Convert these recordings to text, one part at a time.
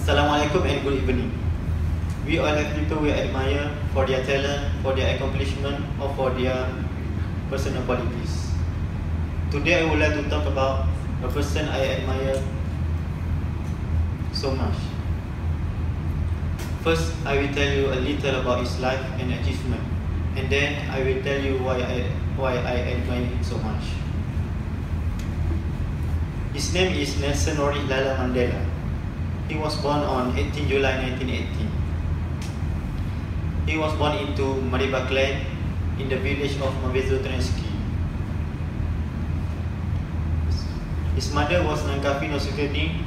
Assalamualaikum and good evening. We all have people we admire for their talent, for their accomplishment, or for their personal qualities. Today, I would like to talk about a person I admire so much. First, I will tell you a little about his life and achievement, and then I will tell you why I why I admire him so much. His name is Nelson Rolihlahla Mandela. He was born on 18 July 1918. He was born into Mariba clan in the village of Mavezo Trenski. His mother was Nangkafi Nosukeni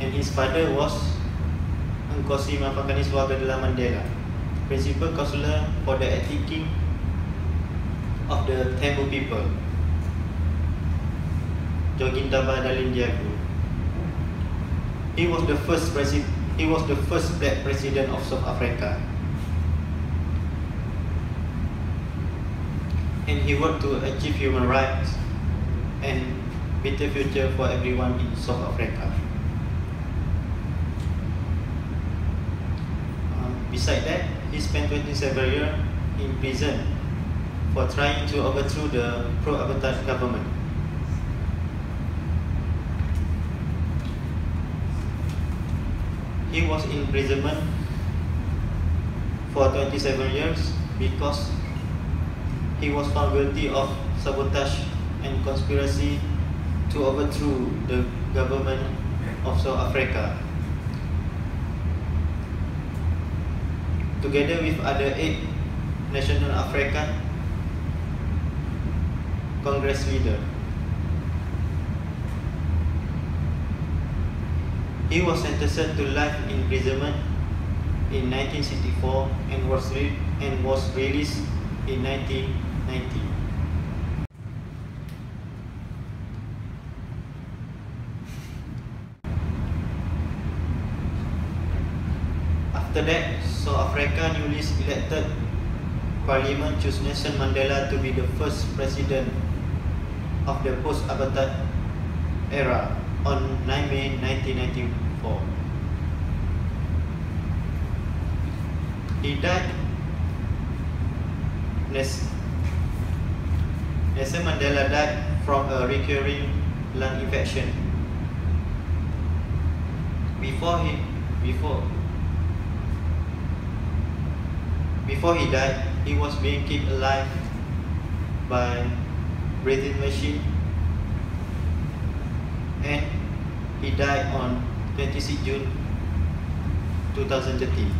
and his father was Nkosi Mapakani Swagadala Mandela, principal counselor for the ethnic king of the Tamil people, Jogintaba Dalin Diago. He was the first president. He was the first black president of South Africa. And he worked to achieve human rights and better future for everyone in South Africa. Uh, beside that, he spent 27 years in prison for trying to overthrow the pro-apartheid government. He was in imprisonment for 27 years because he was found guilty of sabotage and conspiracy to overthrow the government of South Africa. Together with other eight National African Congress leaders. He was sentenced to life imprisonment in 1964 and was, and was released in 1990. After that, South Africa newly elected Parliament chose Nelson Mandela to be the first president of the post-apartheid era on 9 May 1994. He died. Nelson Mandela died from a recurring lung infection. Before he, before, before he died, he was being kept alive by breathing machine and he died on 26 June 2013.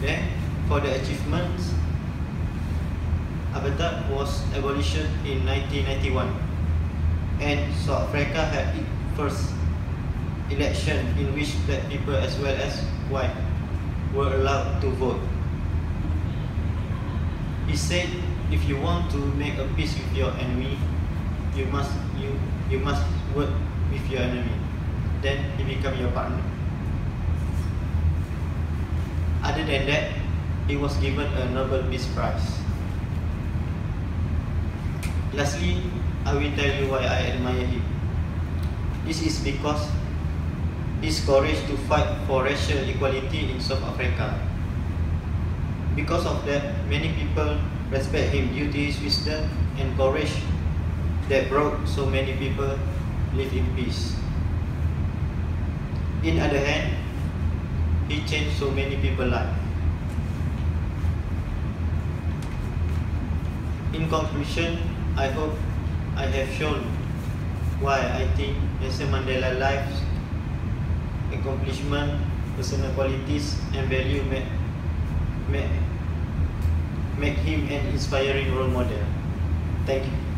Then, for the achievements, apartheid was abolished in 1991 and South Africa had its first election in which black people as well as white were allowed to vote. He said, if you want to make a peace with your enemy, you must you you must work with your enemy. Then he become your partner. Other than that, he was given a Nobel Peace Prize. Lastly, I will tell you why I admire him. This is because his courage to fight for racial equality in South Africa. Because of that, many people respect him due to his wisdom and courage that brought so many people live in peace. In other hand, he changed so many people's life. In conclusion, I hope I have shown why I think Nelson Mandela life's accomplishment, personal qualities and value make him an inspiring role model. Thank you.